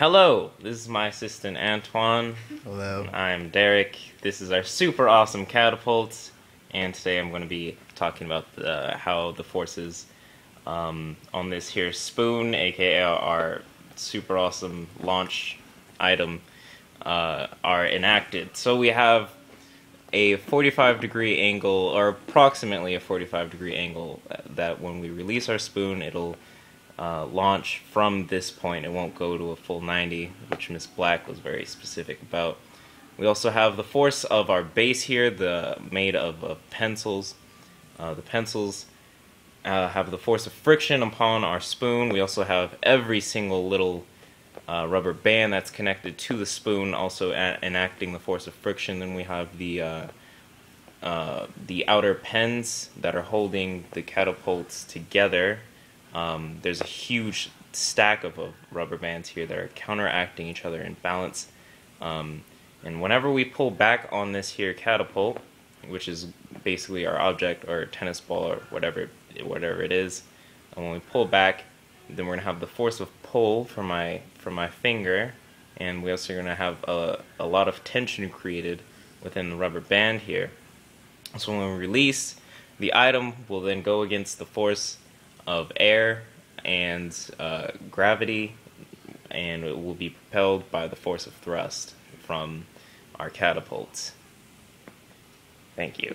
Hello, this is my assistant Antoine. Hello. I'm Derek. This is our super awesome catapult, and today I'm going to be talking about the, how the forces um, on this here spoon, aka our super awesome launch item, uh, are enacted. So we have a 45 degree angle, or approximately a 45 degree angle, that when we release our spoon, it'll uh, launch from this point. It won't go to a full 90, which Miss Black was very specific about. We also have the force of our base here, the made of, of pencils. Uh, the pencils uh, have the force of friction upon our spoon. We also have every single little uh, rubber band that's connected to the spoon, also enacting the force of friction. Then we have the uh, uh, the outer pens that are holding the catapults together. Um, there's a huge stack of, of, rubber bands here that are counteracting each other in balance. Um, and whenever we pull back on this here catapult, which is basically our object or tennis ball or whatever whatever it is, and when we pull back, then we're gonna have the force of pull from my from my finger, and we also are gonna have a, a lot of tension created within the rubber band here. So when we release, the item will then go against the force of air and uh, gravity, and it will be propelled by the force of thrust from our catapults. Thank you.